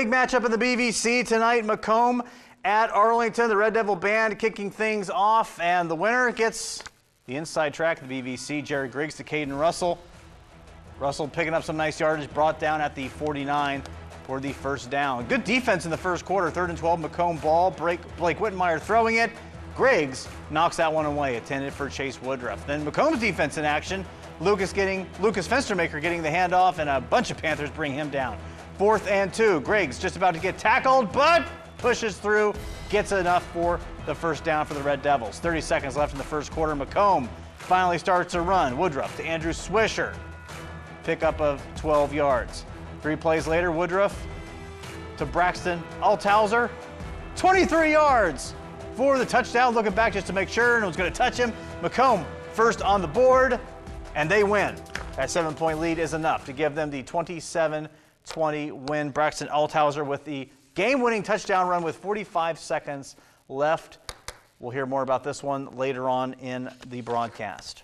Big matchup in the BVC tonight. McComb at Arlington. The Red Devil Band kicking things off, and the winner gets the inside track of the BVC. Jerry Griggs to Caden Russell. Russell picking up some nice yardage, brought down at the 49 for the first down. Good defense in the first quarter. Third and 12, McComb ball. Blake, Blake Whitmire throwing it. Griggs knocks that one away, attended for Chase Woodruff. Then McComb's defense in action. Lucas getting Lucas Fenstermaker getting the handoff, and a bunch of Panthers bring him down. Fourth and two. Griggs just about to get tackled, but pushes through, gets enough for the first down for the Red Devils. 30 seconds left in the first quarter. McComb finally starts to run. Woodruff to Andrew Swisher. Pickup of 12 yards. Three plays later, Woodruff to Braxton Althauser. 23 yards for the touchdown. Looking back just to make sure, it was going to touch him. McComb first on the board, and they win. That seven point lead is enough to give them the 27 20 win. Braxton Althauser with the game winning touchdown run with 45 seconds left. We'll hear more about this one later on in the broadcast.